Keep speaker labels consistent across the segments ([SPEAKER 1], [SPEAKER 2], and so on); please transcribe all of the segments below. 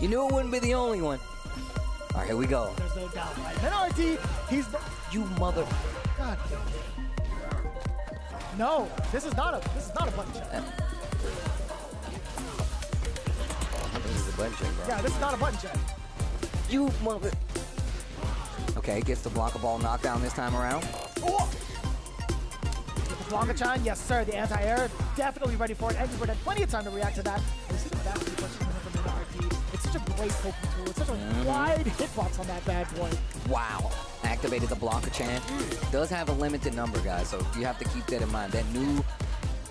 [SPEAKER 1] You knew it wouldn't be the only one. All right, here we go.
[SPEAKER 2] There's no doubt, right? MenaRD, he's the.
[SPEAKER 1] You mother.
[SPEAKER 2] God damn it. No, this is not a this is not a button check.
[SPEAKER 1] This is a button check, bro.
[SPEAKER 2] Yeah, this is not a button check.
[SPEAKER 1] You mother. Okay, gets the Blanka ball knockdown this time around.
[SPEAKER 2] Oh! With Blanka-chan, yes sir, the anti-air, definitely ready for it. Edward had plenty of time to react to that. You see the back punch coming in from MenaRD. It's such a great poking tool. It's such a wide hitbox on that bad boy.
[SPEAKER 1] Wow. Activated the Blanka Chan. Does have a limited number, guys, so you have to keep that in mind. That new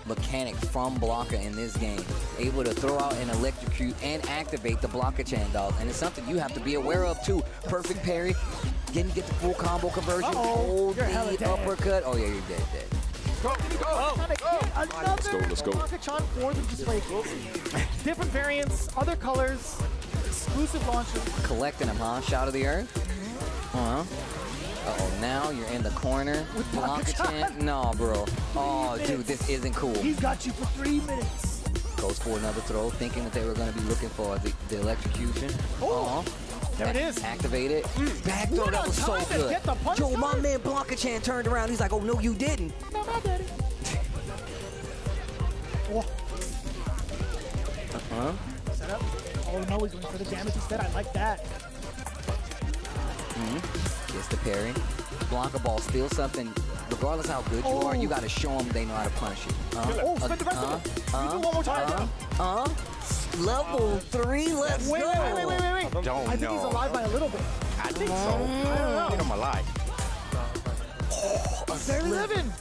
[SPEAKER 1] mechanic from Blanka in this game, able to throw out and electrocute and activate the Blanka Chan, dog. And it's something you have to be aware of, too. Perfect parry. Didn't get the full combo conversion.
[SPEAKER 2] Uh-oh,
[SPEAKER 1] Hold
[SPEAKER 2] you're hella
[SPEAKER 1] the
[SPEAKER 2] dead.
[SPEAKER 1] uppercut. Oh, yeah, you're dead, dead.
[SPEAKER 2] Trying to get another
[SPEAKER 3] Let's go, let's go.
[SPEAKER 2] Blanka-chan for the display case. Different variants, other colors, exclusive launches.
[SPEAKER 1] Collecting him, huh? Shout of the earth. Uh huh. Uh-oh, now you're in the corner.
[SPEAKER 2] With Blanka
[SPEAKER 1] Blanka-chan. No, bro. Oh,
[SPEAKER 2] Three
[SPEAKER 1] dude, this isn't cool.
[SPEAKER 2] He's got you for three minutes.
[SPEAKER 1] Goes for another throw, thinking that they were going to be looking for the, the electrocution.
[SPEAKER 2] Oh.
[SPEAKER 1] Uh-huh.
[SPEAKER 2] There it is.
[SPEAKER 1] Activate it. Back throw, that was so good.
[SPEAKER 2] get the
[SPEAKER 1] Yo, my
[SPEAKER 2] started.
[SPEAKER 1] man Blanka Chan turned around. He's like, oh, no, you didn't.
[SPEAKER 2] No, I did it. Oh,
[SPEAKER 1] Huh?
[SPEAKER 2] set up. Oh no, he's going for the damage instead. I like that. Mm.
[SPEAKER 1] Gets the parry. Blanka ball steals something. Regardless how good you are,
[SPEAKER 2] Oh.
[SPEAKER 1] you got to show them they know how to punish you. Uh,
[SPEAKER 2] Oh, spin the rest of it. You do one more time.
[SPEAKER 1] uh, level three, let's
[SPEAKER 2] Wait,
[SPEAKER 1] go.
[SPEAKER 2] wait, wait, wait, wait, wait.
[SPEAKER 3] Don't
[SPEAKER 2] I think he's alive by a little bit.
[SPEAKER 3] I think so.
[SPEAKER 2] I don't know.
[SPEAKER 3] Get on my life.
[SPEAKER 2] Barely living.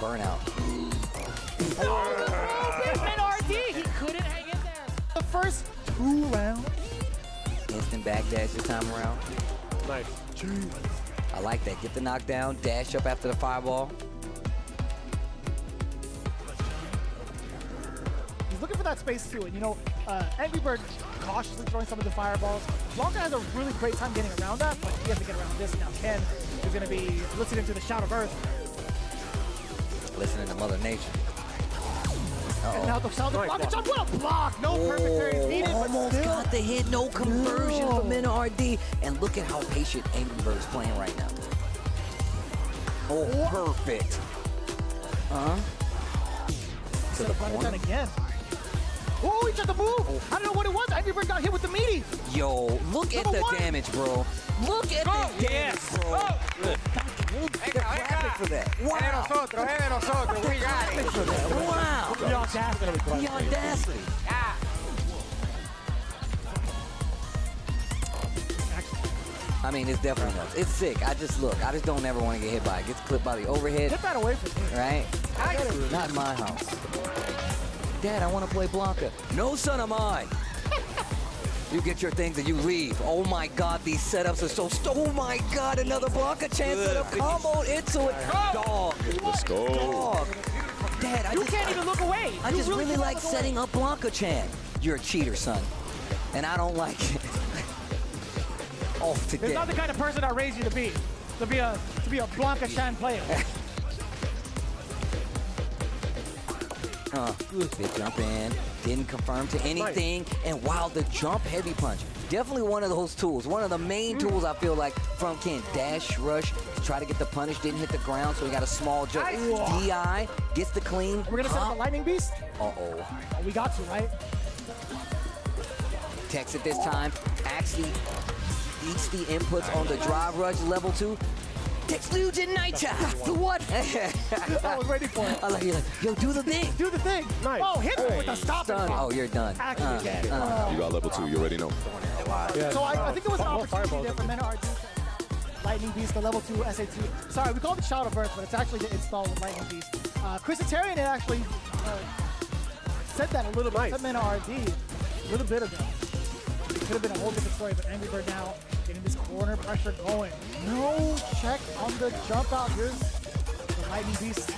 [SPEAKER 1] Burnout.
[SPEAKER 2] Oh, Big RD. He couldn't hang in there. The first two rounds.
[SPEAKER 1] Instant backdash this time around.
[SPEAKER 3] Nice.
[SPEAKER 1] I like that. Get the knockdown, dash up after the fireball.
[SPEAKER 2] That space too. And you know, uh, Angrybird cautiously throwing some of the fireballs. Blanka has a really great time getting around that, but he has to get around this now. Ken is going to be listening to the shout of Earth.
[SPEAKER 1] Listening to Mother Nature.
[SPEAKER 2] And now the sound of
[SPEAKER 3] Nice
[SPEAKER 2] Blanka Chan. What a block! No perfect parry is needed, but
[SPEAKER 1] Oh, Almost
[SPEAKER 2] still.
[SPEAKER 1] got the hit, no conversion
[SPEAKER 2] No.
[SPEAKER 1] from Mina RD. And look at how patient Angrybird's playing right now. Oh, perfect. Uh-huh. To the
[SPEAKER 2] Blanka Chan
[SPEAKER 1] corner.
[SPEAKER 2] again. Oh, he tried to move. I don't know what it was. Angrybird got hit with the meaty.
[SPEAKER 1] Yo, look at the
[SPEAKER 2] one.
[SPEAKER 1] damage, bro. Look at the oh, damage, bro. The for that. Wow.
[SPEAKER 3] nosotros, es de nosotros. We got
[SPEAKER 1] Graphic for that. Wow.
[SPEAKER 2] The audacity.
[SPEAKER 1] The audacity. I mean, it's definitely nuts. It's sick. I just look. I just don't ever want to get hit by it. Gets clipped by the overhead,
[SPEAKER 2] Get that away from me.
[SPEAKER 1] right? Not in my house. Dad, I want to play Blanka. No, son of mine. You get your things and you leave. Oh my God, these setups are so. Oh my God, another Blanka chance setup comboed into it. Dog.
[SPEAKER 3] Let's go.
[SPEAKER 1] Dog. Dad, I
[SPEAKER 2] You
[SPEAKER 1] just,
[SPEAKER 2] can't even look away.
[SPEAKER 1] I
[SPEAKER 2] You
[SPEAKER 1] just really,
[SPEAKER 2] cannot
[SPEAKER 1] like
[SPEAKER 2] look away.
[SPEAKER 1] setting up Blanka Chan. You're a cheater, son. And I don't like it. oh, to
[SPEAKER 2] It's not the kind of person I raised you to be. To be a to be a Blanka Chan player.
[SPEAKER 1] Uh, they jump in, didn't confirm to anything, and wow, the jump heavy punch. Definitely one of those tools. One of the main
[SPEAKER 2] Mm.
[SPEAKER 1] tools I feel like from Ken. Dash, rush, to try to get the punish, didn't hit the ground, so he got a small jump. DI, gets the clean.
[SPEAKER 2] We're gonna set up a lightning beast.
[SPEAKER 1] Uh oh.
[SPEAKER 2] Oh, we got to right.
[SPEAKER 1] Text it this time. Actually eats the inputs on the drive rush level two. Text Legion Nitra. What?
[SPEAKER 2] I was ready for it.
[SPEAKER 1] I like you like, yo, do the thing.
[SPEAKER 2] Do the thing.
[SPEAKER 3] Nice.
[SPEAKER 2] Oh, hit him with the stop and
[SPEAKER 1] Done.
[SPEAKER 2] pop.
[SPEAKER 1] Oh, you're done.
[SPEAKER 2] Actually,
[SPEAKER 1] Uh,
[SPEAKER 2] dead.
[SPEAKER 1] uh.
[SPEAKER 3] You got level two. You already know.
[SPEAKER 2] So I, I think it was an opportunity there for Mena Lightning Beast, the level 2 SAT. Sorry, we called it the Shadow Burst, but it's actually the install with Lightning Beast. Uh, Chris Tatarian had actually uh, said that a little bit,
[SPEAKER 3] Nice.
[SPEAKER 2] said MenaRD a little bit ago. It could have been a whole different story, but Angrybird now getting this corner pressure going. No check on the jump out. Here's the Lightning Beast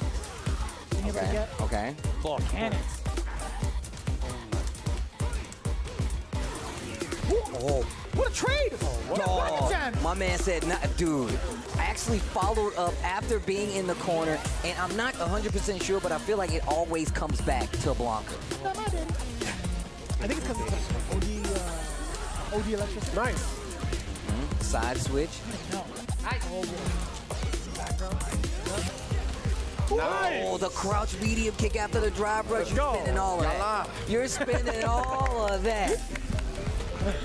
[SPEAKER 2] being able to
[SPEAKER 1] Okay.
[SPEAKER 2] get
[SPEAKER 1] Okay.
[SPEAKER 2] cannons.
[SPEAKER 1] Oh,
[SPEAKER 2] What a trade!
[SPEAKER 1] dog.
[SPEAKER 2] Blanka-chan!
[SPEAKER 1] My man said, nah, dude. I actually followed up after being in the corner, and I'm not 100% sure, but I feel like it always comes back to Blanka.
[SPEAKER 2] No, no, I didn't. I think it's because it's an OD, uh, OD electricity.
[SPEAKER 3] Nice.
[SPEAKER 1] Side switch.
[SPEAKER 2] No. Oh, boy.
[SPEAKER 1] Oh, the crouch medium kick after the drive rush. You're
[SPEAKER 3] go.
[SPEAKER 1] spending all of that. You're spending all of that.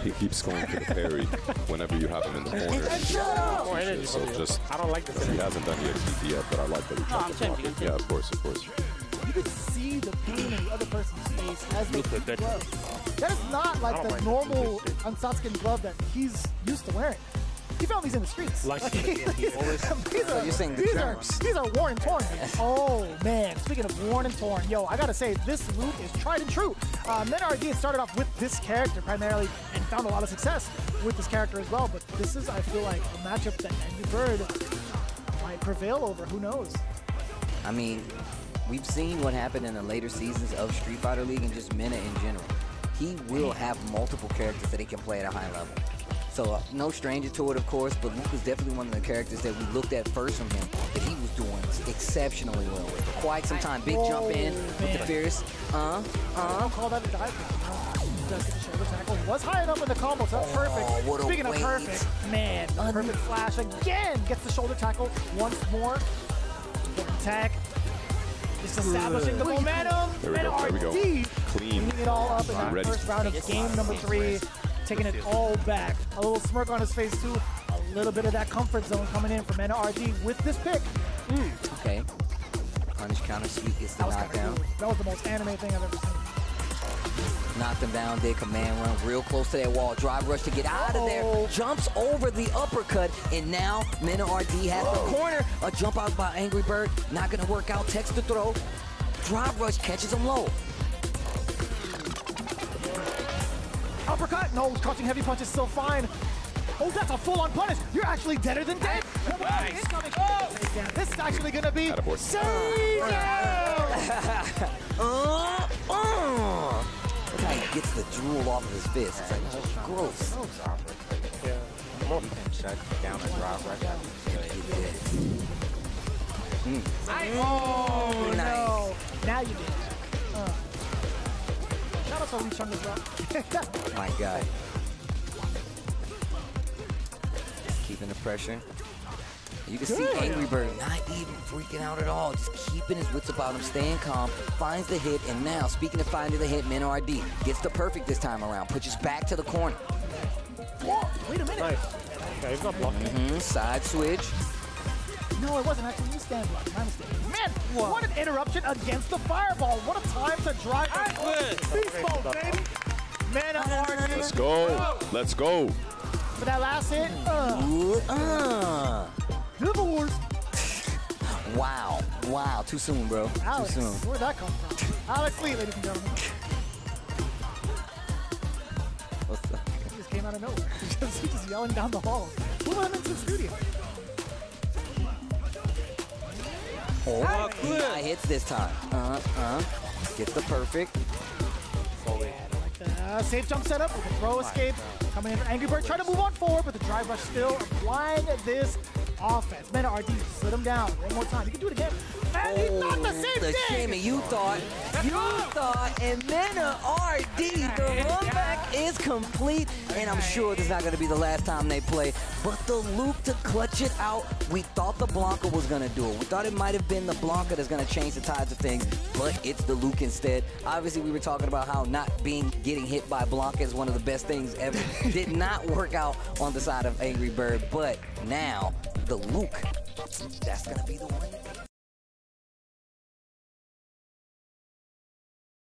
[SPEAKER 3] He keeps going for the parry whenever you have him in the corner.
[SPEAKER 2] Shut up!
[SPEAKER 3] More energy so just,
[SPEAKER 4] I don't like this.
[SPEAKER 3] he hasn't done the XP yet, but I like that he tried to block it. Yeah, of course, of course.
[SPEAKER 2] You can see the pain in the other person's face as they
[SPEAKER 4] Look at
[SPEAKER 2] keep
[SPEAKER 4] that.
[SPEAKER 2] glove. That is not like the
[SPEAKER 4] like
[SPEAKER 2] normal
[SPEAKER 4] this.
[SPEAKER 2] unsought glove that he's used to wearing. He found these in the streets.
[SPEAKER 4] Like
[SPEAKER 2] these,
[SPEAKER 4] he always-
[SPEAKER 2] these are,
[SPEAKER 1] you're the
[SPEAKER 2] these are, these are worn and torn. oh, man. Speaking of worn and torn, yo, I got to say, this Luke is tried and true. Uh, Men started off with this character primarily and found a lot of success with this character as well. But this is, I feel like, a matchup that Angrybird might prevail over. Who knows?
[SPEAKER 1] I mean, we've seen what happened in the later seasons of Street Fighter League and just Mena in general. He will have multiple characters that he can play at a high level. So uh, no stranger to it, of course, but Luke is definitely one of the characters that we looked at first from him that he was doing exceptionally well with for quite some time. Big jump in with the fierce. Uh,
[SPEAKER 2] I
[SPEAKER 1] uh.
[SPEAKER 2] don't call that a dive kick. You? He does get the shoulder tackle. Was high enough in the combo, so that's perfect.
[SPEAKER 1] Oh, what a
[SPEAKER 2] Speaking of
[SPEAKER 1] weight.
[SPEAKER 2] perfect, man, the perfect flash again gets the shoulder tackle once more. Important tag. Just establishing the momentum.
[SPEAKER 3] There we go, there we go.
[SPEAKER 2] RD
[SPEAKER 3] Clean.
[SPEAKER 2] cleaning it all up in that
[SPEAKER 3] ready.
[SPEAKER 2] first round of game number three, taking it all back. A little smirk on his face too. A little bit of that comfort zone coming in from MenaRD with this pick.
[SPEAKER 1] Okay. Punish counter sweep gets the
[SPEAKER 2] That was kind
[SPEAKER 1] knockdown.
[SPEAKER 2] of cool. That was the most anime thing I've ever seen.
[SPEAKER 1] Knocked him down, did command run real close to that wall. Drive rush to get out of there.
[SPEAKER 2] Oh.
[SPEAKER 1] Jumps over the uppercut, and now MenaRD has the corner. A jump out by Angrybird. Not going to work out. Text to throw. Drive rush catches him low.
[SPEAKER 2] Uppercut. No, crouching heavy punch is still fine. Oh, that's a full-on punish. You're actually deader than dead.
[SPEAKER 4] Nice.
[SPEAKER 2] Incoming. Takedown. This is actually going to be
[SPEAKER 3] Attaboy.
[SPEAKER 2] saved.
[SPEAKER 1] Uh, uh. Look how he gets the drool off of his fist. It's like, oh, gross.
[SPEAKER 4] Yeah. More.
[SPEAKER 5] shut down the drive right now.
[SPEAKER 2] Oh,
[SPEAKER 1] Nice.
[SPEAKER 2] no. Now you did. Shout out to Lee Chung as.
[SPEAKER 1] My God. Keeping the pressure. You can see Angrybird not even freaking out at all, just keeping his wits about him, staying calm, finds the hit, and now, speaking of finding the hit, MenaRD gets the perfect this time around, pushes back to the corner.
[SPEAKER 2] Wait a minute.
[SPEAKER 4] Nice. Yeah, he's not blocking.
[SPEAKER 1] hmm Side switch.
[SPEAKER 2] No, it wasn't actually you stand block. My mistake. Man, what an interruption against the fireball. What a time to drive. Beast mode, baby. Man, I'm
[SPEAKER 3] Let's go. Let's go.
[SPEAKER 2] For that last hit, uh,
[SPEAKER 1] Ooh, uh.
[SPEAKER 2] Divorce.
[SPEAKER 1] Wow. Wow. Too soon, bro.
[SPEAKER 2] Alex,
[SPEAKER 1] Too soon.
[SPEAKER 2] where'd that come from? Alex Lee, ladies and gentlemen.
[SPEAKER 1] What's the-
[SPEAKER 2] He just came out of nowhere. He just, just yelling down the hall. Who let him into the studio?
[SPEAKER 1] Oh, he got hits this time. Uh, uh. Gets the perfect.
[SPEAKER 2] Uh, safe jump setup with a throw escape. Coming in for Angrybird, trying to move on forward, but the drive rush still applying this offense. MenaRD, sit him down one more time. You can do it again. And he thought the oh, same
[SPEAKER 1] the
[SPEAKER 2] thing.
[SPEAKER 1] shimmy. You thought, you thought, and then a RD, the run back is complete, and I'm sure this is not going to be the last time they play. But the Luke to clutch it out, we thought the Blanka was going to do it. We thought it might have been the Blanka that's going to change the tides of things, but it's the Luke instead. Obviously, we were talking about how not being getting hit by Blanka is one of the best things ever. Did not work out on the side of Angrybird, but now the Luke, that's going to be the one.